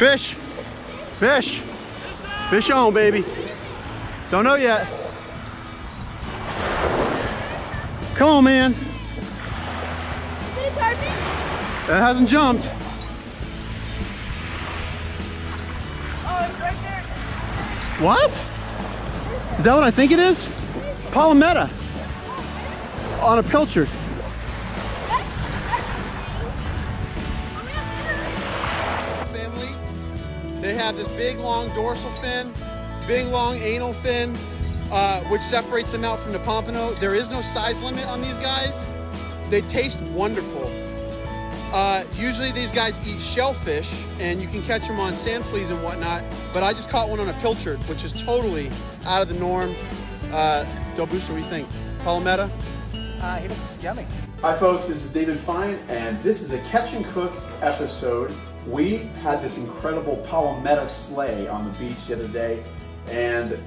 Fish. Fish. Fish on, baby. Don't know yet. Come on, man. It hasn't jumped. Oh, it's right there. What? Is that what I think it is? Palometa. On a pilchard. Have this big long dorsal fin, big long anal fin, uh, which separates them out from the pompano. There is no size limit on these guys. They taste wonderful. Uh, usually these guys eat shellfish and you can catch them on sand fleas and whatnot, but I just caught one on a pilchard, which is totally out of the norm. Uh, Del Booster, what do you think? Palometa? Uh, he looks yummy. Hi folks, this is David Fine and this is a catch and cook episode. We had this incredible palometa slay on the beach the other day and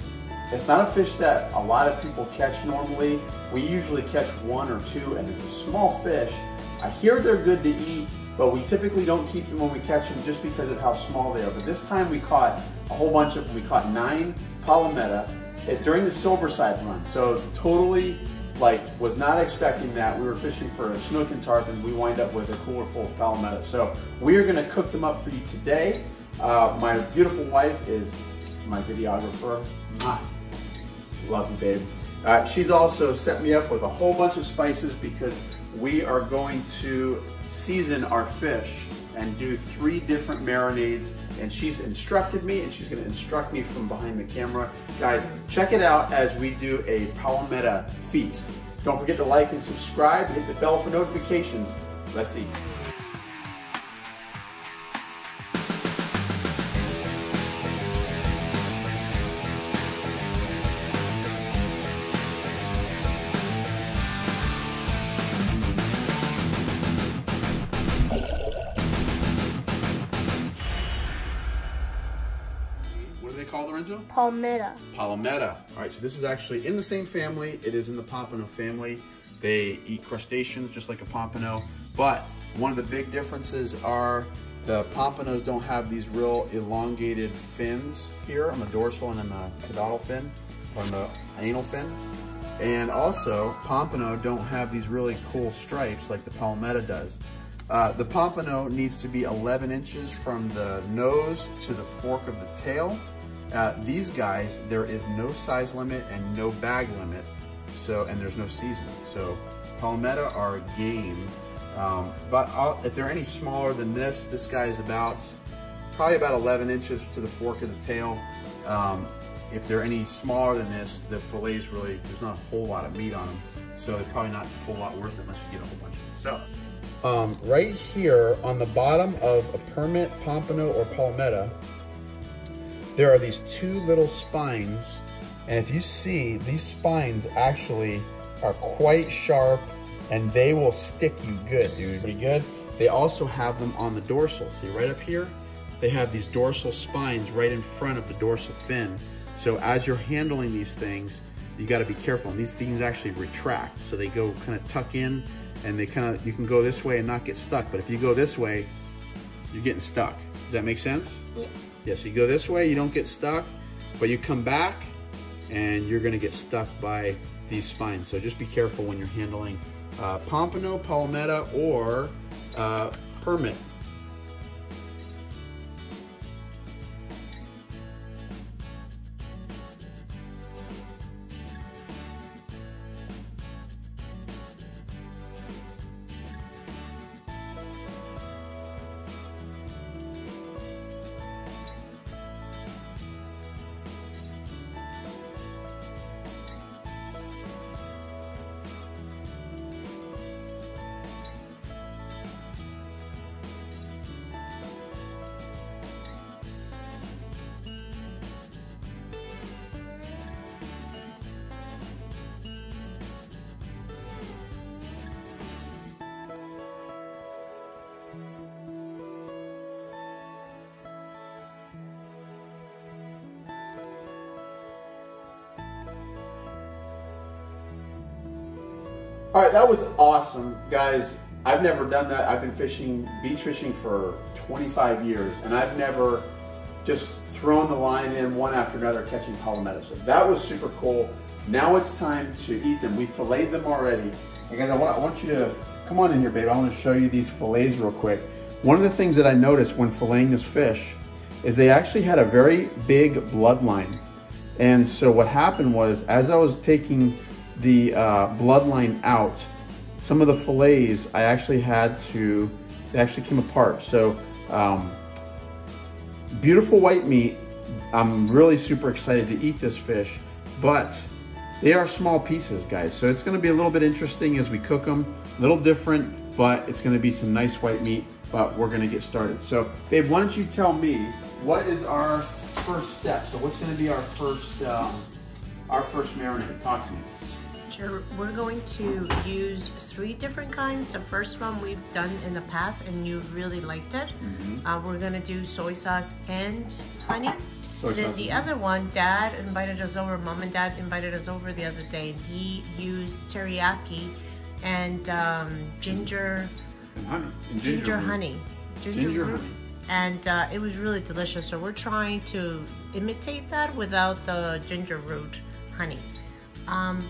it's not a fish that a lot of people catch normally. We usually catch one or two and it's a small fish. I hear they're good to eat, but we typically don't keep them when we catch them just because of how small they are. But this time we caught a whole bunch of them. We caught nine palometa eh, during the Silverside run. So totally like was not expecting that. We were fishing for a snook and tarpon. We wind up with a cooler full of palometa. So we are gonna cook them up for you today. Uh, my beautiful wife is my videographer. Mwah. Love you, babe. Uh, she's also set me up with a whole bunch of spices because we are going to season our fish and do three different marinades. And she's instructed me and she's gonna instruct me from behind the camera. Guys, check it out as we do a palometa feast. Don't forget to like and subscribe, hit the bell for notifications. Let's eat. Lorenzo? Palmetta. Palometa. All right, so this is actually in the same family. It is in the pompano family. They eat crustaceans just like a pompano, but one of the big differences are the pompanos don't have these real elongated fins here on the dorsal and on the caudal fin, or on the anal fin. And also, pompano don't have these really cool stripes like the palmetta does. Uh, the pompano needs to be 11 inches from the nose to the fork of the tail. Uh, these guys, there is no size limit and no bag limit, so and there's no season. So palometa are game, um, but I'll, if they're any smaller than this, this guy is about probably about 11 inches to the fork of the tail. Um, if they're any smaller than this, the fillets really there's not a whole lot of meat on them, so they're probably not a whole lot worth it unless you get a whole bunch of them. So. Um, right here on the bottom of a permit, pompano, or palometa, there are these two little spines. And if you see, these spines actually are quite sharp and they will stick you good, dude. Pretty good. They also have them on the dorsal. See right up here? They have these dorsal spines right in front of the dorsal fin. So as you're handling these things, you gotta be careful. And these things actually retract. So they go kind of tuck in and they kind of, you can go this way and not get stuck. But if you go this way, you're getting stuck. Does that make sense? Yeah. Yeah, so you go this way, you don't get stuck, but you come back and you're gonna get stuck by these spines. So just be careful when you're handling uh, pompano, palometa, or uh, permit. Right, that was awesome, guys. I've never done that. I've been fishing, beach fishing for 25 years, and I've never just thrown the line in one after another catching palmetto. So that was super cool. Now it's time to eat them. We filleted them already. And guys, I want, I want you to come on in here, babe. I want to show you these fillets real quick. One of the things that I noticed when filleting this fish is they actually had a very big bloodline. And so what happened was, as I was taking the uh, bloodline out, some of the fillets I actually had to, they actually came apart. So um, beautiful white meat. I'm really super excited to eat this fish, but they are small pieces, guys. So it's gonna be a little bit interesting as we cook them, a little different, but it's gonna be some nice white meat, but we're gonna get started. So babe, why don't you tell me, what is our first step? So what's gonna be our first, um, our first marinade? Talk to me. Sure, we're going to use three different kinds. The first one we've done in the past and you really liked it. Mm-hmm. Uh, we're gonna do soy sauce and honey. Soy and then the other one, dad invited us over, mom and dad invited us over the other day and he used teriyaki and um, ginger, And honey. And ginger, root. honey. Ginger root. honey. And uh, it was really delicious. So we're trying to imitate that without the ginger root honey. Um,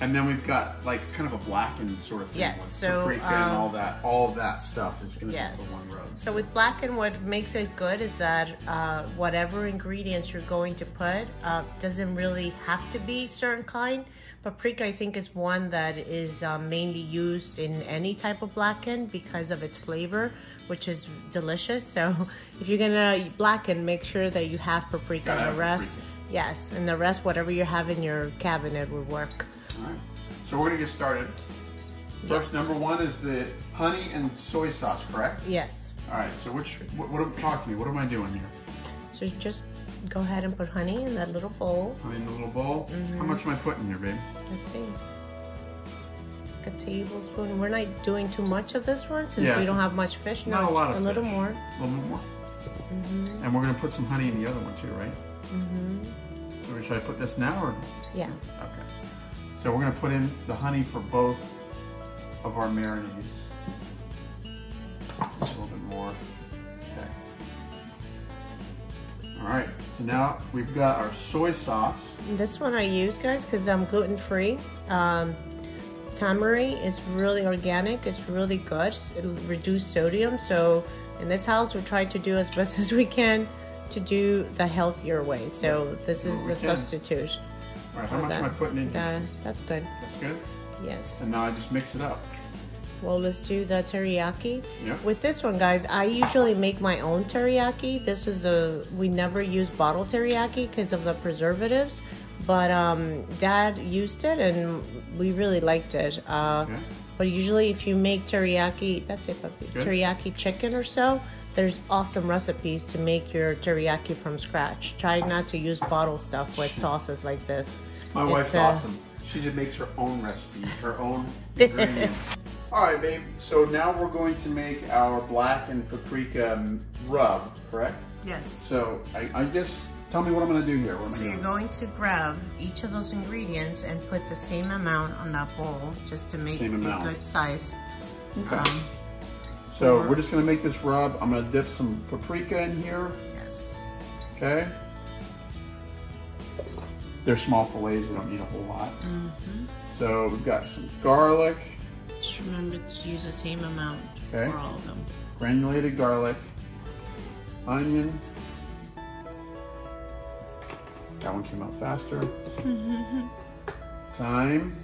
And then we've got like kind of a blackened sort of thing. Yes, so, and um, all that, all that stuff is gonna Yes. be for one road. So with blackened, what makes it good is that uh, whatever ingredients you're going to put uh, doesn't really have to be certain kind. Paprika, I think, is one that is uh, mainly used in any type of blackened because of its flavor, which is delicious. So if you're gonna blacken, make sure that you have paprika. Gotta and the rest, paprika. yes, and the rest, whatever you have in your cabinet would work. All right. So we're gonna get started. First, Yes. number one is the honey and soy sauce, correct? Yes. All right. So which, what, what talk to me? What am I doing here? So just go ahead and put honey in that little bowl. Honey in the little bowl. Mm-hmm. How much am I putting here, babe? Let's see. Like a tablespoon. We're not doing too much of this one since Yeah, we don't have much fish. Not No, a lot of a little fish. more. A little more. Mm-hmm. And we're gonna put some honey in the other one too, right? Mm-hmm. So should I put this now or? Yeah. Okay. So we're gonna put in the honey for both of our marinades. Just a little bit more. Okay. All right. So now we've got our soy sauce. This one I use, guys, because I'm gluten free. Um, tamari is really organic. It's really good. It'll reduce sodium. So in this house, we're trying to do as best as we can to do the healthier way. So this Well, is we a can. substitute. All right. How much that. am I putting in? here? That, that's good. That's good. Yes. And now I just mix it up. Well, let's do the teriyaki. Yep. With this one, guys, I usually make my own teriyaki. This is a we never use bottle teriyaki because of the preservatives, but um, Dad used it and we really liked it. Uh, Okay. But usually, if you make teriyaki, that's it, puppy. Good. Teriyaki chicken or so. There's awesome recipes to make your teriyaki from scratch. Try not to use bottle stuff with sauces like this. My It's, wife's uh, awesome. She just makes her own recipes, her own ingredients. All right, babe. So now we're going to make our black and paprika um, rub, correct? Yes. So I, I guess tell me what I'm going to do here. What So you're going to grab each of those ingredients and put the same amount on that bowl just to make Same it amount. good size. Okay. Um, so we're just going to make this rub. I'm going to dip some paprika in here. yes. Okay. They're small fillets. We don't need a whole lot. Mm-hmm. So we've got some garlic, Just remember to use the same amount Okay. for all of them. granulated garlic, onion. That one came out faster. Thyme.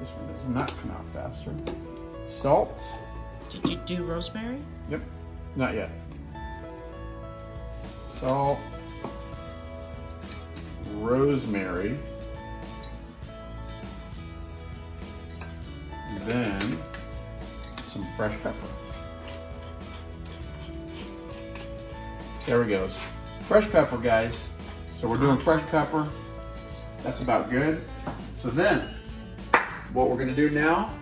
This one does not come out faster. Salt. Did you do rosemary? Yep, not yet. Salt. Rosemary. Then some fresh pepper. There we goes. Fresh pepper, guys. So we're doing fresh pepper. That's about good. So then, what we're gonna do now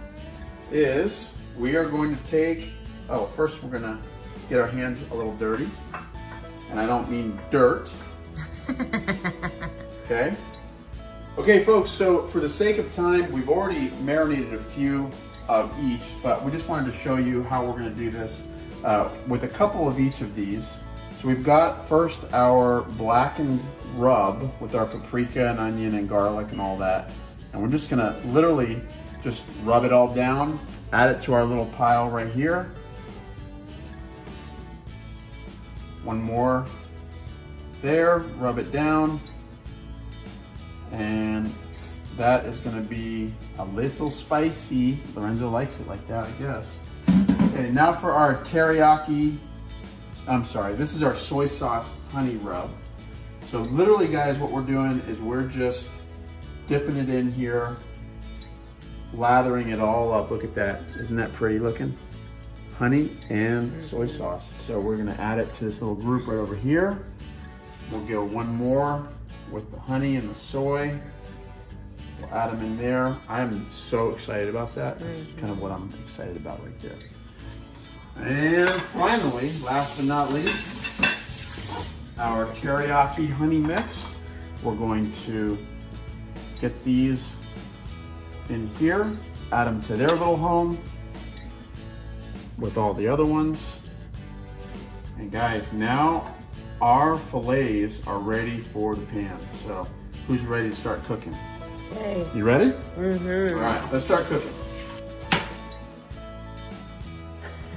is we are going to take, oh, first we're gonna get our hands a little dirty. And I don't mean dirt. Okay? Okay, folks, so for the sake of time, we've already marinated a few of each, but we just wanted to show you how we're gonna do this uh, with a couple of each of these. So we've got first our blackened rub with our paprika and onion and garlic and all that. And we're just gonna literally just rub it all down, add it to our little pile right here. One more there, rub it down. And that is gonna be a little spicy. Lorenzo likes it like that, I guess. Okay, now for our teriyaki, I'm sorry, this is our soy sauce honey rub. So literally guys, what we're doing is we're just dipping it in here, lathering it all up. Look at that, isn't that pretty looking? Honey and soy sauce. So we're gonna add it to this little group right over here. We'll go one more with the honey and the soy. We'll add them in there. I'm so excited about that. That's kind of what I'm excited about right there. And finally, last but not least, our teriyaki honey mix. We're going to get these in here, add them to their little home with all the other ones. And guys, now our fillets are ready for the pan. So who's ready to start cooking? Hey. You ready? Mm-hmm. All right, let's start cooking.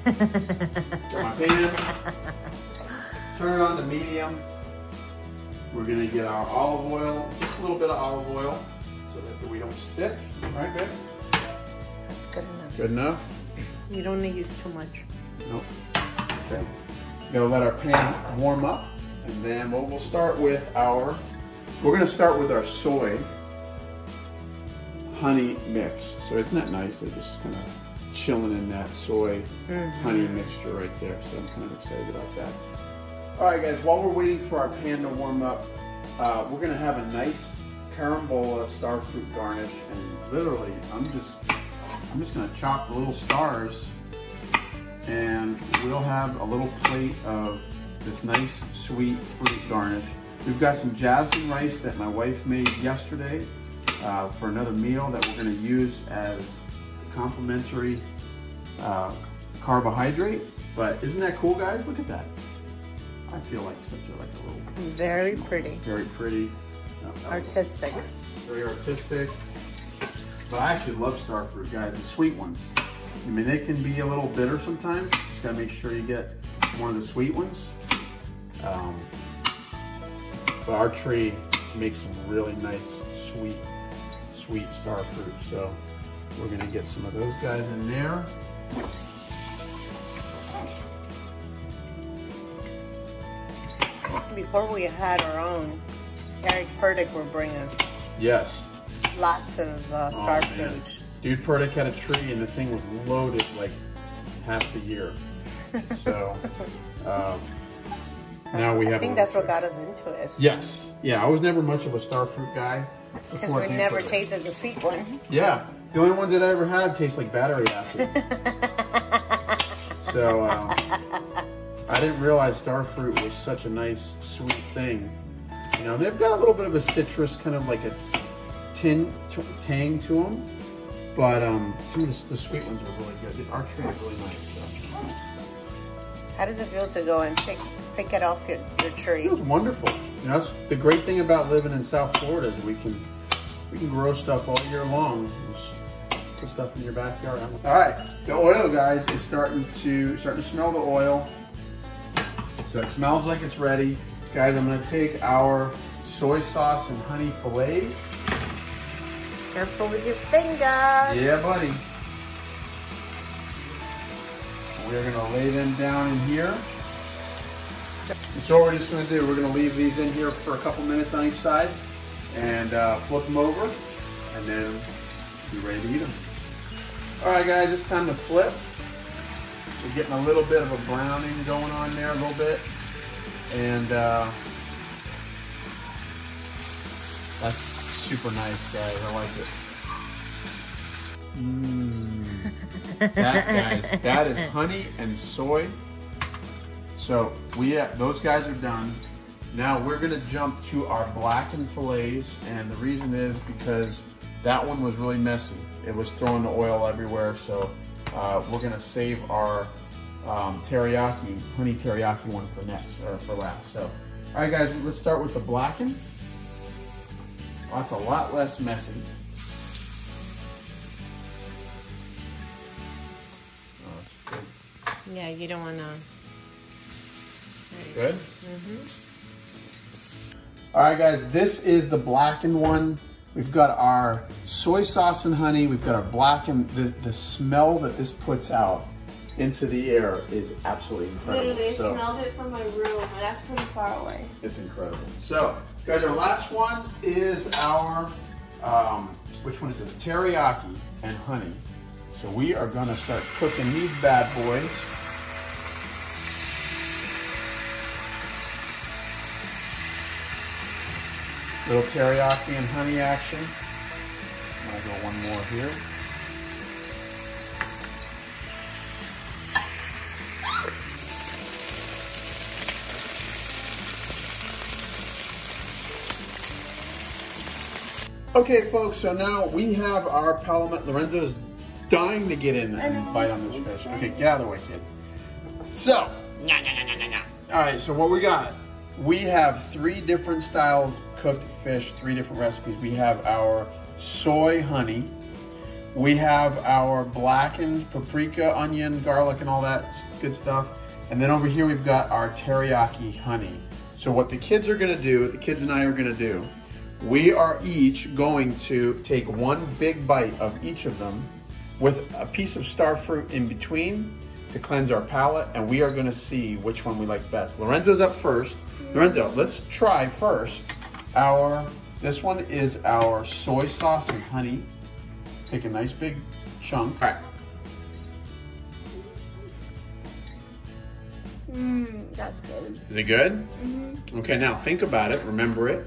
Got my pan. Turn it on to medium. We're gonna get our olive oil, just a little bit of olive oil, so that we don't stick. Right, babe? That's good enough. Good enough? You don't need to use too much. Nope. Okay. Gonna let our pan warm up, and then what we'll start with our, we're gonna start with our soy honey mix. So isn't that nice? They're just kind of chilling in that soy honey mixture right there. So I'm kind of excited about that. All right, guys. While we're waiting for our pan to warm up, uh, we're gonna have a nice carambola star fruit garnish, and literally, I'm just, I'm just gonna chop the little stars, and we'll have a little plate of this nice sweet fruit garnish. We've got some jasmine rice that my wife made yesterday uh, for another meal that we're going to use as complimentary uh, carbohydrate. But isn't that cool, guys? Look at that. I feel like such a like a little Very pretty. very pretty, uh, Artistic. very artistic. But I actually love star fruit, guys. The sweet ones. I mean, they can be a little bitter sometimes. Just gotta make sure you get one of the sweet ones. Um, but our tree makes some really nice, sweet, sweet star fruit. So we're gonna get some of those guys in there. Before we had our own, Eric Purdick would bring us Yes. Lots of uh, star Oh, fruit. Dude Purdick had a tree and the thing was loaded like half the year. So um, now we have. I think a- that's what got us into it. Yes. Yeah, I was never much of a star fruit guy. Because we never tasted the sweet one. Yeah, the only ones that I ever had taste like battery acid. so um, I didn't realize star fruit was such a nice sweet thing. You know, they've got a little bit of a citrus, kind of like a tin tang to them, but um, some of the, the sweet ones are really good. Our tree is really nice. So. How does it feel to go and pick pick it off your, your tree? It was wonderful. You know, that's the great thing about living in South Florida is we can we can grow stuff all year long. Just put stuff in your backyard. All right, the oil, guys, is starting to starting to smell the oil. So it smells like it's ready, guys. I'm gonna take our soy sauce and honey fillets. Careful with your fingers. Yeah, buddy. We're gonna lay them down in here. And so what we're just gonna do, we're gonna leave these in here for a couple minutes on each side and uh, flip them over and then be ready to eat them. All right, guys, it's time to flip. We're getting a little bit of a browning going on there a little bit. And uh, that's super nice, guys. I like it. Mm. that guys, that is honey and soy. So we have, those guys are done. Now we're gonna jump to our blackened fillets, and the reason is because that one was really messy. It was throwing the oil everywhere, so uh, we're gonna save our um, teriyaki, honey teriyaki one for next, or for last. So, all right guys, let's start with the blackened. That's a lot less messy. Oh. Yeah, you don't want to. Good? Mm-hmm. All right, guys, this is the blackened one. We've got our soy sauce and honey. We've got our blackened, the, the smell that this puts out into the air is absolutely incredible. Literally, I So, smelled it from my room, and that's pretty far away. It's incredible. So, guys, our last one is our, um, which one is this? Teriyaki and honey. So we are gonna start cooking these bad boys. Little teriyaki and honey action. I'm gonna go one more here. Okay, folks, so now we have our Palomit. Lorenzo's dying to get in and bite on this fish. Okay, get out of the way, kid. So, all right, so what we got? We have three different styles cooked fish, three different recipes. We have our soy honey. We have our blackened paprika, onion, garlic, and all that good stuff. And then over here, we've got our teriyaki honey. So what the kids are gonna do, the kids and I are gonna do, we are each going to take one big bite of each of them with a piece of star fruit in between to cleanse our palate, and we are gonna see which one we like best. Lorenzo's up first. Lorenzo, let's try first our, this one is our soy sauce and honey. Take a nice big chunk. All right, Mmm, that's good. is it good? Mm -hmm. Okay, now think about it, remember it.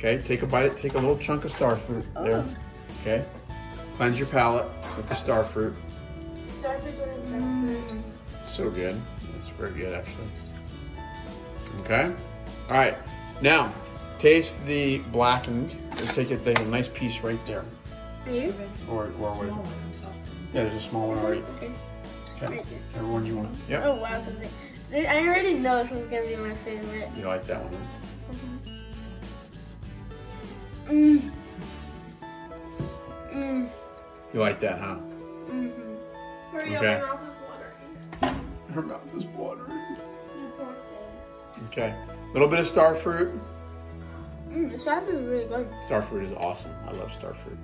Okay, take a bite, take a little chunk of star fruit there. Oh. Okay, cleanse your palate with the star fruit. Starfish one of the best mm. fruit. So good. It's very good, actually. Okay. All right. Now, taste the blackened. Just take it. There's a nice piece right there. Are you? Or, or wait. Yeah, there's a small one already. Okay. Okay. Everyone, you want? Yep. Oh wow, something. I already know this one's gonna be my favorite. You like that one? Huh? Mmm. Mmm. You like that, huh? Mm-hmm. Hurry Okay. up, my mouth is watering. Her mouth is watering. You poor thing. Okay. A little bit of star fruit. Mmm, the starfish is really good. Star fruit is awesome. I love star fruit.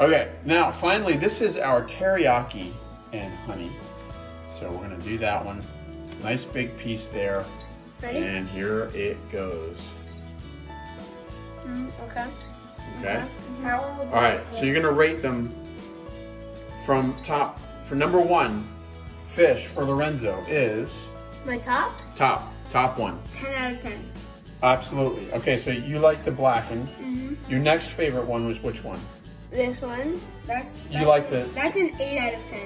Okay, now finally, this is our teriyaki and honey. So we're gonna do that one. Nice big piece there. Ready? And here it goes. Mm, okay. Okay. Long All right. So you're gonna rate them from top. For number one, fish for Lorenzo is My top? top top one. 10 out of 10. Absolutely. Okay. So you like the blackened. Mm-hmm. Your next favorite one was which one? This one, that's, You like the that's an 8 out of 10.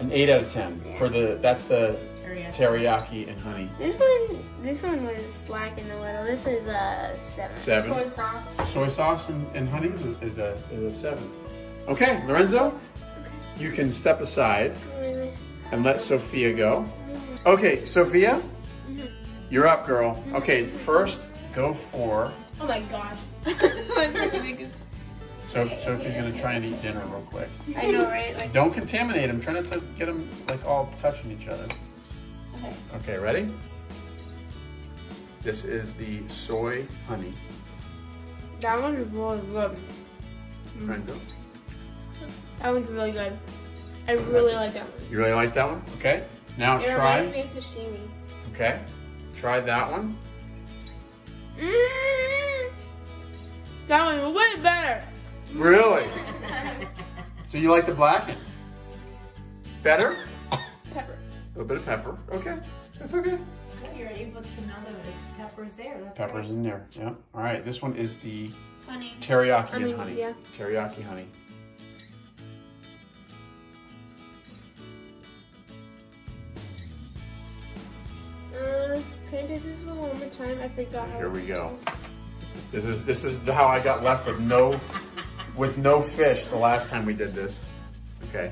an eight out of ten for the. That's the Teriyaki. teriyaki and honey. This one, this one was slacking a little. This is a 7. Seven. Soy sauce. Soy sauce and, and honey is a, is a is a seven. Okay, Lorenzo, you can step aside and let Sophia go. Mm-hmm. Okay, Sophia, mm-hmm. you're up, girl. Mm-hmm. Okay, first go for. Oh my gosh. My picnic is- So Sophie's gonna try and eat dinner real quick. I know, right? Like, Don't contaminate them. Try not to get them like all touching each other. Okay. Okay, ready? This is the soy honey. That one is really good. Lorenzo, That one's really good. I really like that one. you really like that one? Okay. Now It try. reminds me of sashimi. Okay. Try that one. Mm. That one was way better. Really? so you like the blackened? Better? Pepper. A little bit of pepper. Okay. That's okay. You're able to know that the pepper's there. That's Pepper's in there. Yeah. All right. This one is the Honey. teriyaki I mean, and honey. yeah. Teriyaki honey. Uh, Can I taste this one one more time? I forgot. Here we go. This is this is how I got left with no with no fish the last time we did this. Okay.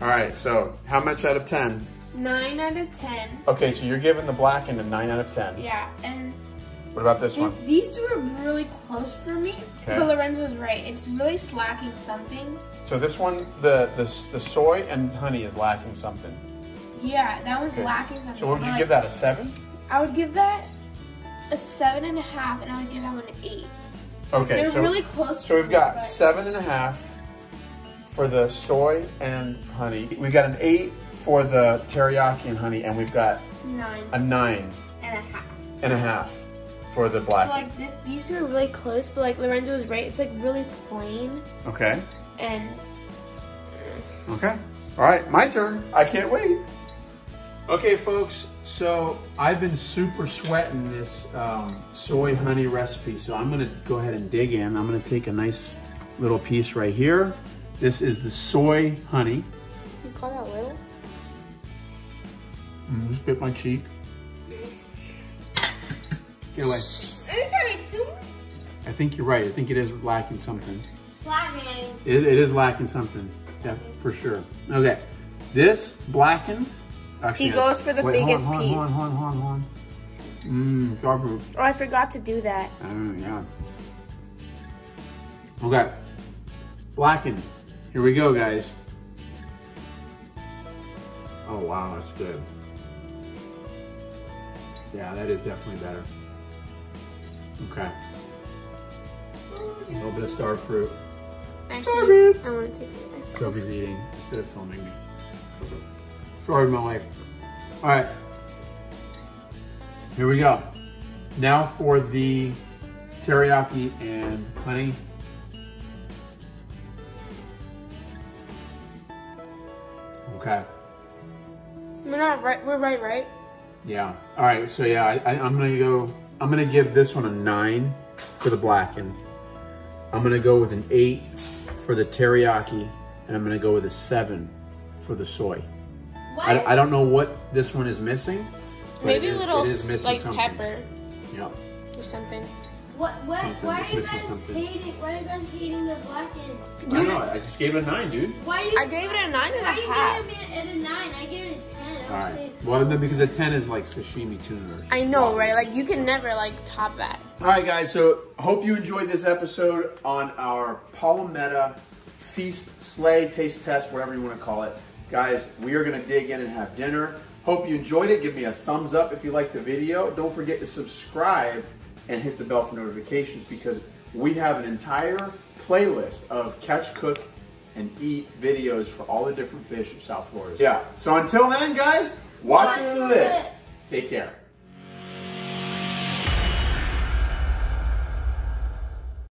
All right, so how much out of 10? Nine out of ten. Okay, so you're giving the blackened a 9 out of 10. Yeah, and What about this these, one? these two are really close for me. Okay. But Lorenzo was right. It's really slacking something. So this one, the, the, the soy and honey is lacking something. Yeah, that one's Okay. lacking something. So what would you But, give that, a 7? I would give that a seven and a half, and I would give that one an eight. Okay, They're so, really close. so we've me, got but- seven and a half for the soy and honey. We've got an 8 for the teriyaki and honey, and we've got nine a 9 and a half. and a half for the black. So like this, these two are really close, but like Lorenzo was right. It's like really plain okay. and Okay. All right, my turn. I can't wait. Okay, folks. So I've been super sweating this um, soy honey recipe. So I'm gonna go ahead and dig in. I'm gonna take a nice little piece right here. This is the soy honey. you call that little? Mm, just bit my cheek. Get away. I think you're right. I think it is lacking something. Slacking. It, it is lacking something, yeah, for sure. Okay, this blackened. Actually, He goes for the wait, biggest hold on, piece. Hold on, hold on, hold on. Mmm, dog food. Oh, I forgot to do that. Oh, yeah. Okay, blackened. Here we go, guys. Oh, wow, that's good. Yeah, that is definitely better. Okay. A little bit of star fruit. Actually, I want to take it myself. Sophie's eating instead of filming me. Story of my life. All right. Here we go. Now for the teriyaki and honey. Okay. We're not right. We're right, right? Yeah. All right. So yeah, I, I, I'm gonna go. I'm gonna give this one a nine for the blackened. I'm gonna go with an eight for the teriyaki, and I'm gonna go with a seven for the soy. I, I don't know what this one is missing. Maybe it a little it is missing like something. pepper Yeah. or something. What? What? Something, Why are you guys something. hating? Why are you guys hating the blackened? I don't know. I just gave it a nine, dude. Why you? I gave it a nine and a Why you giving it at a nine? I gave it a ten. I All would right. say it's Well, then because a ten is like sashimi tuna. I know, something. right? Like you can never like top that. All right, guys. So hope you enjoyed this episode on our Palometa Feast Slay Taste Test, whatever you want to call it. Guys, we are going to dig in and have dinner. Hope you enjoyed it. Give me a thumbs up if you liked the video. Don't forget to subscribe and hit the bell for notifications because we have an entire playlist of catch, cook, and eat videos for all the different fish of South Florida. Yeah. So until then, guys, watch, Watch and live. Take care.